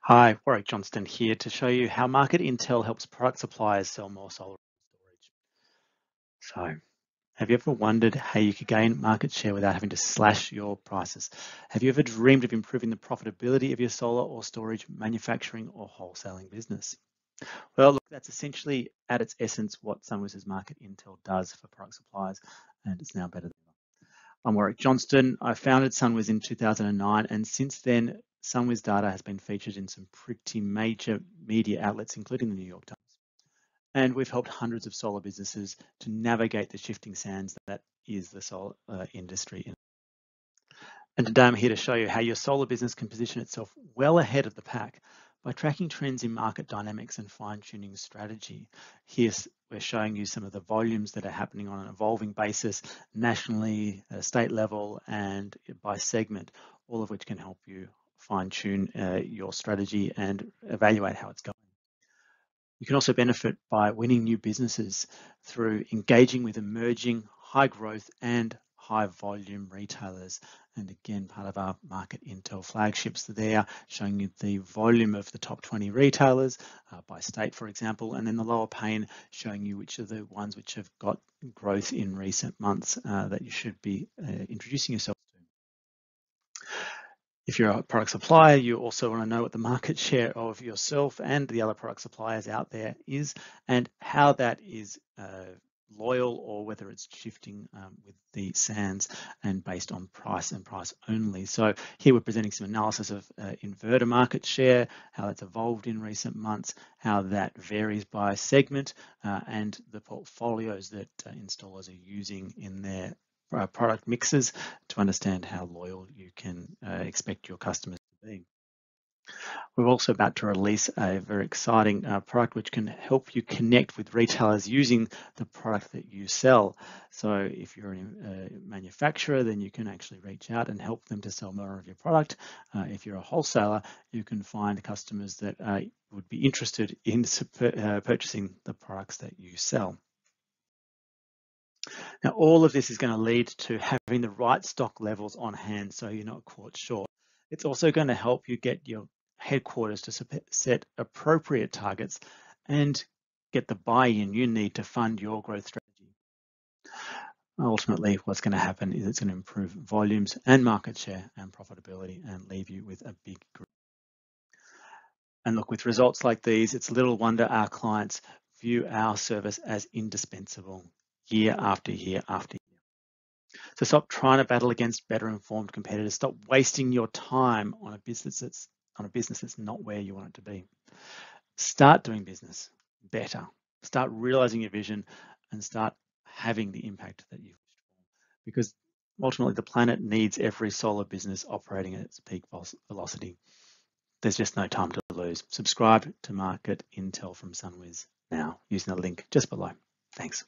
Hi, Warwick Johnston here to show you how Market Intel helps product suppliers sell more solar storage. So, have you ever wondered how you could gain market share without having to slash your prices? Have you ever dreamed of improving the profitability of your solar or storage manufacturing or wholesaling business? Well, look, that's essentially at its essence what SunWiz's Market Intel does for product suppliers, and it's now better than ever. I'm Warwick Johnston. I founded SunWiz in 2009, and since then, SunWiz data has been featured in some pretty major media outlets, including the New York Times. And we've helped hundreds of solar businesses to navigate the shifting sands that is the solar uh, industry. And today I'm here to show you how your solar business can position itself well ahead of the pack by tracking trends in market dynamics and fine-tuning strategy. Here we're showing you some of the volumes that are happening on an evolving basis nationally, state level, and by segment, all of which can help you fine tune uh, your strategy and evaluate how it's going. You can also benefit by winning new businesses through engaging with emerging high growth and high volume retailers. And again, part of our market intel flagships there, showing you the volume of the top 20 retailers uh, by state, for example, and then the lower pane showing you which are the ones which have got growth in recent months uh, that you should be uh, introducing yourself if you're a product supplier, you also want to know what the market share of yourself and the other product suppliers out there is and how that is uh, loyal or whether it's shifting um, with the sands and based on price and price only. So here we're presenting some analysis of uh, inverter market share, how that's evolved in recent months, how that varies by segment uh, and the portfolios that uh, installers are using in their uh, product mixes to understand how loyal you can uh, expect your customers to be. We're also about to release a very exciting uh, product which can help you connect with retailers using the product that you sell. So if you're a uh, manufacturer, then you can actually reach out and help them to sell more of your product. Uh, if you're a wholesaler, you can find customers that uh, would be interested in uh, purchasing the products that you sell. Now, all of this is going to lead to having the right stock levels on hand so you're not caught short. It's also going to help you get your headquarters to set appropriate targets and get the buy-in you need to fund your growth strategy. Ultimately, what's going to happen is it's going to improve volumes and market share and profitability and leave you with a big group. And look, with results like these, it's little wonder our clients view our service as indispensable year after year after year. So stop trying to battle against better informed competitors. Stop wasting your time on a business that's on a business that's not where you want it to be. Start doing business better. Start realizing your vision and start having the impact that you wish for. Because ultimately the planet needs every solar business operating at its peak velocity. There's just no time to lose. Subscribe to Market Intel from SunWiz now using the link just below. Thanks.